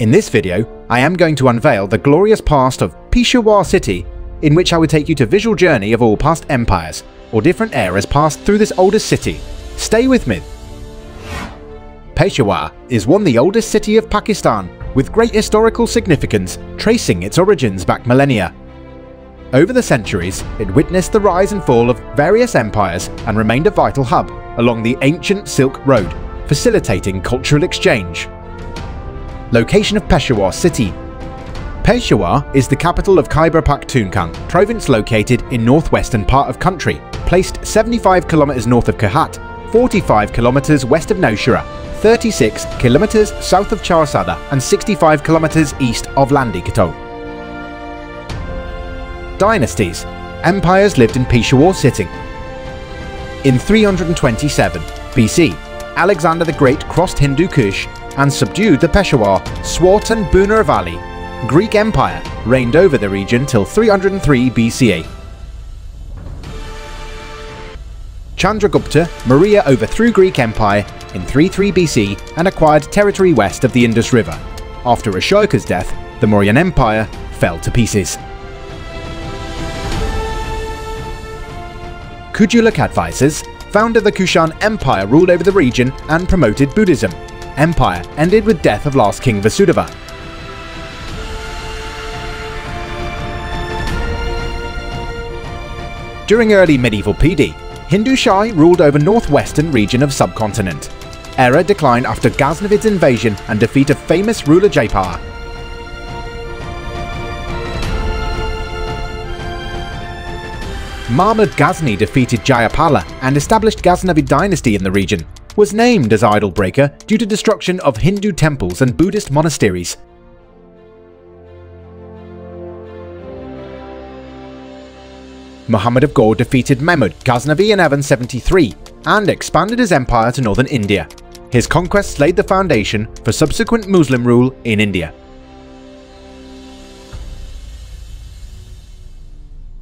In this video, I am going to unveil the glorious past of Peshawar city, in which I would take you to visual journey of all past empires, or different eras passed through this oldest city. Stay with me. Peshawar is one the oldest city of Pakistan, with great historical significance, tracing its origins back millennia. Over the centuries, it witnessed the rise and fall of various empires and remained a vital hub along the ancient Silk Road, facilitating cultural exchange. Location of Peshawar City Peshawar is the capital of Khyber Pakhtunkhwa province located in northwestern part of country, placed 75 kilometers north of Kohat, 45 kilometers west of Nowshera, 36 kilometers south of Charsadda and 65 kilometers east of Landi Kotal. Dynasties Empires lived in Peshawar City. In 327 BC, Alexander the Great crossed Hindu Kush and subdued the Peshawar, Swat and Valley. Greek Empire reigned over the region till 303 BCE. Chandragupta Maurya overthrew Greek Empire in 33 BC and acquired territory west of the Indus River. After Ashoka's death, the Mauryan Empire fell to pieces. Kujula Kadphises, founder of the Kushan Empire ruled over the region and promoted Buddhism. Empire ended with death of last king Vasudeva. During early medieval PD, Hindu Shahi ruled over northwestern region of subcontinent. Era declined after Ghaznavid's invasion and defeat of famous ruler Jaipar. Mahmud Ghazni defeated Jayapala and established Ghaznavid dynasty in the region, was named as idol breaker due to destruction of Hindu temples and Buddhist monasteries. Muhammad of Ghor defeated Mehmud Ghaznavi in 1173 and expanded his empire to northern India. His conquests laid the foundation for subsequent Muslim rule in India.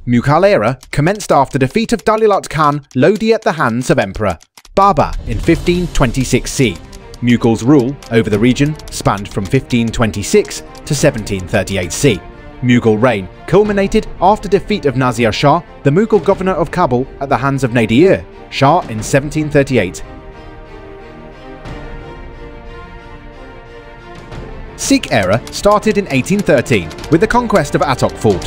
Mughal era commenced after defeat of Daulat Khan Lodi at the hands of Emperor Babur in 1526 C. Mughal's rule over the region spanned from 1526 to 1738 C. Mughal reign culminated after defeat of Nazir Shah, the Mughal governor of Kabul at the hands of Nadir Shah in 1738. Sikh era started in 1813 with the conquest of Attock Fort.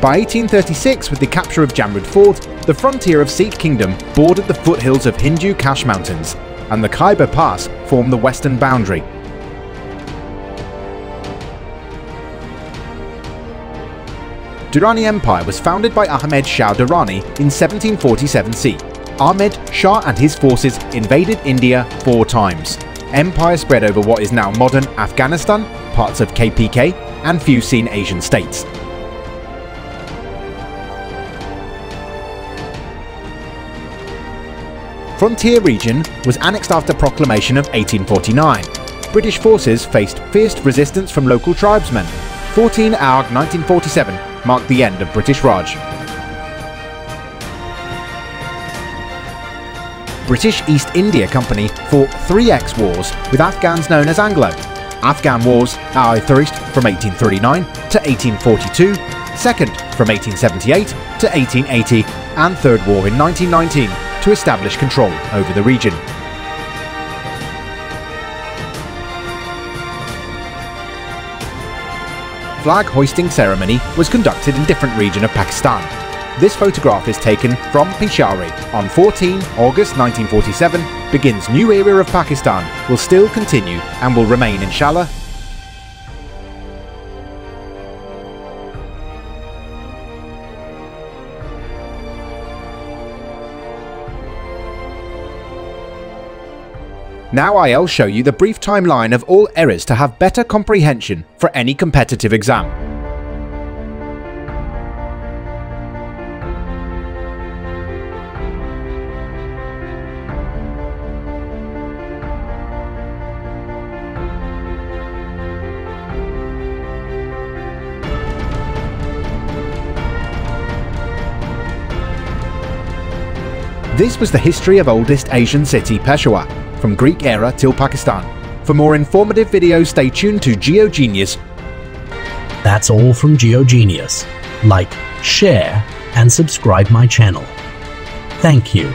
By 1836, with the capture of Jamrud Fort, the frontier of Sikh kingdom bordered the foothills of Hindu Kush Mountains, and the Khyber Pass formed the western boundary. Durrani Empire was founded by Ahmed Shah Durrani in 1747 C. Ahmed Shah and his forces invaded India four times. Empire spread over what is now modern Afghanistan, parts of KPK, and few seen Asian states. Frontier region was annexed after proclamation of 1849. British forces faced fierce resistance from local tribesmen. 14 Aug 1947 marked the end of British Raj. British East India Company fought three X-wars with Afghans known as Anglo. Afghan Wars are first from 1839 to 1842, second from 1878 to 1880, and third war in 1919 to establish control over the region. Flag hoisting ceremony was conducted in different region of Pakistan. This photograph is taken from Peshawar on 14 August 1947, begins new era of Pakistan, will still continue and will remain inshallah Now I'll show you the brief timeline of all errors to have better comprehension for any competitive exam. This was the history of oldest Asian city Peshawar, from Greek era till Pakistan. For more informative videos, stay tuned to GeoGenius. That's all from GeoGenius. Like, share, and subscribe my channel. Thank you.